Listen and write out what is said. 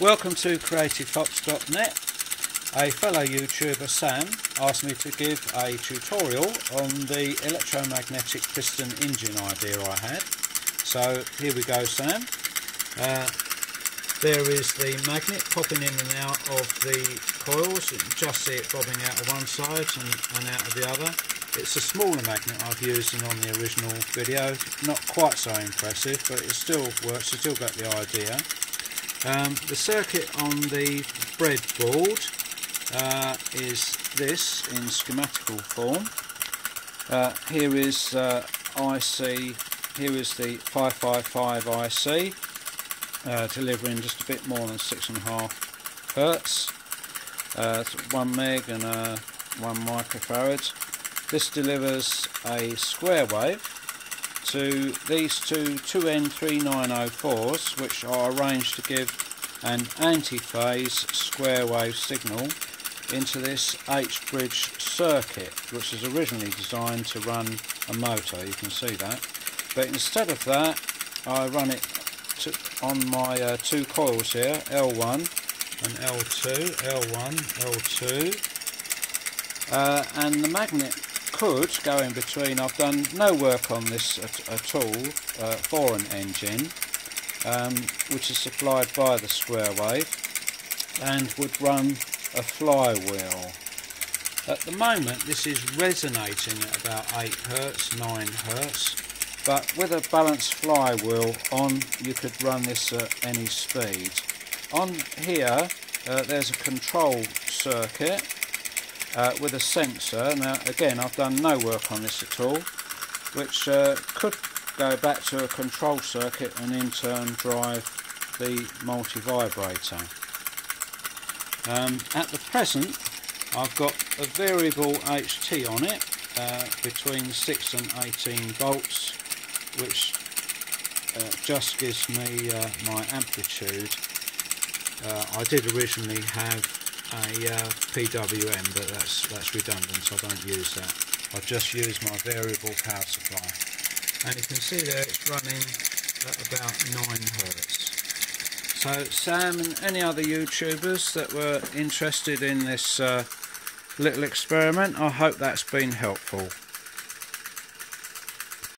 Welcome to CreativeFox.net. A fellow YouTuber, Sam, asked me to give a tutorial on the electromagnetic piston engine idea I had. So here we go, Sam. Uh, there is the magnet popping in and out of the coils. You can just see it bobbing out of one side and, and out of the other. It's a smaller magnet I've used than on the original video. Not quite so impressive, but it still works. You still got the idea. Um, the circuit on the breadboard uh, is this in schematical form. Uh, here is uh, IC, here is the 555 IC, uh, delivering just a bit more than 6.5 hertz, uh, 1 meg and uh, 1 microfarad. This delivers a square wave to these two 2N3904s which are arranged to give an anti-phase square wave signal into this H-bridge circuit which was originally designed to run a motor, you can see that. But instead of that I run it to, on my uh, two coils here, L1 and L2, L1, L2 uh, and the magnet could go in between. I've done no work on this at, at all uh, for an engine, um, which is supplied by the square wave and would run a flywheel. At the moment this is resonating at about 8 Hertz, 9 Hertz, but with a balanced flywheel on you could run this at any speed. On here uh, there's a control circuit uh, with a sensor. Now again I've done no work on this at all which uh, could go back to a control circuit and in turn drive the multi-vibrator. Um, at the present I've got a variable HT on it uh, between 6 and 18 volts which uh, just gives me uh, my amplitude. Uh, I did originally have a uh, PWM, but that's that's redundant, so I don't use that. I just use my variable power supply. And you can see there it's running at about 9 hertz. So Sam and any other YouTubers that were interested in this uh, little experiment, I hope that's been helpful.